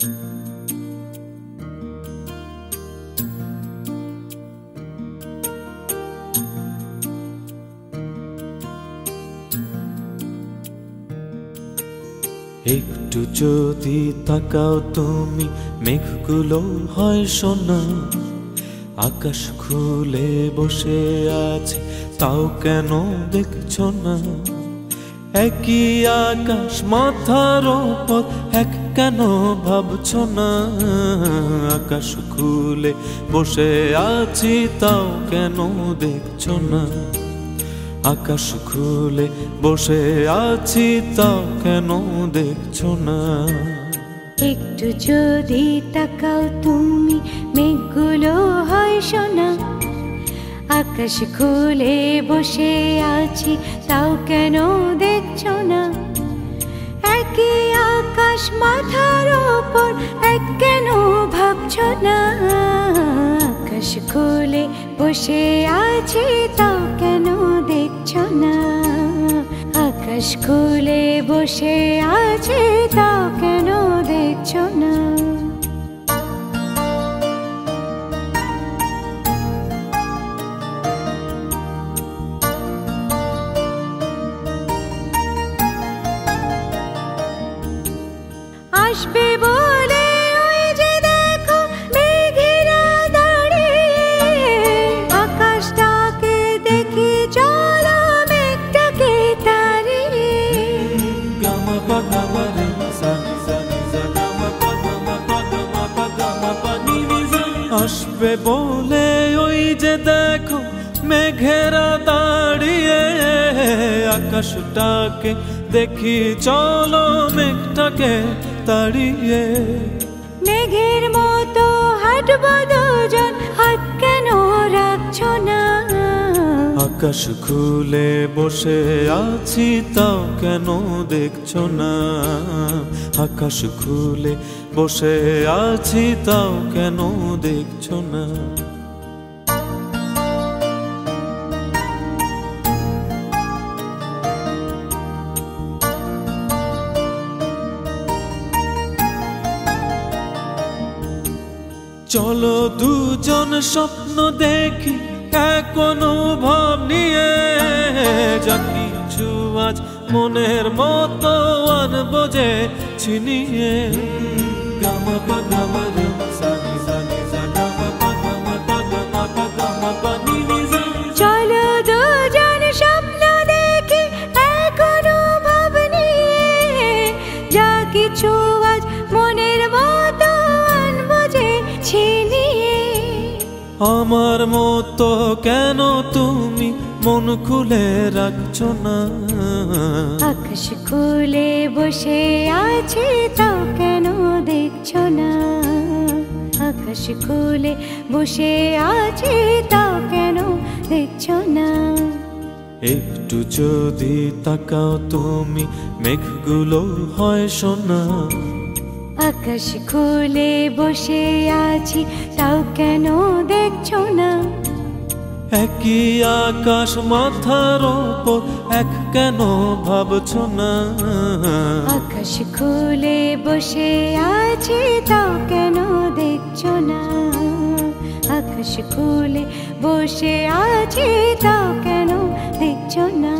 একটু যদি তাকাও তুমি, মেঘগুলো হয় সোনা। আকাশ খুলে বসে আছে, তাও কেন দেখছ না? একই আকাশ মাথার ওপর, এক কেন ভাবছ না? আকাশ খুলে বসে আছি, তাও কেন দেখছ না? আকাশ খুলে বসে আছি, তাও কেন দেখছ না? একটু যদি তাকাও তুমি, মেঘগুলো হয় সোনা। আকাশ খুলে বসে আছি, তাও কেন দেখছ না একই আকাশ মাথার ওপর, এক কেন ভাবছ না আকাশ খুলে বসে আছি তাও কেন দেখছ না আকাশ খুলে বসে আছে তাও কেন দেখছ না আসবে বলে ওই যে দেখো মেঘেরা দাঁড়িয়ে আকাশটাকে দেখি চলো মেঘটাকে তাড়িয়ে আসবে বলে ওই যে দেখো মেঘেরা দাঁড়িয়ে আকাশটাকে দেখি চলো মেঘটাকে তাড়িয়ে। মেঘের মতো হাঁটবো দুজন হাত কেন রাখছো না? আকাশ খুলে বসে আছি তাও কেন দেখছ না? আকাশ খুলে বসে আছি তাও কেন দেখছ না? চলো দুজন স্বপ্ন দেখি, এক অনুভব নিয়ে। যা কিছু আজ মনের মতো আনব যে ছিনিয়ে। গামা গামা আমার মতো কেন তুমি মন খুলে রাখছো না? আকাশ খুলে বসে আছে তাও কেন দেখছ না? আকাশ খুলে বসে আছে তাও কেন দেখছ না? একটু যদি তাকাও তুমি মেঘগুলো হয় সোনা। আকাশ খুলে বসে আছি তাও কেন দেখছ না? একই আকাশ মাথার ওপর এক কেন ভাবছ না? আকাশ খুলে বসে আছি তাও কেন দেখছ না? আকাশ খুলে বসে আছি তাও কেন দেখছ না?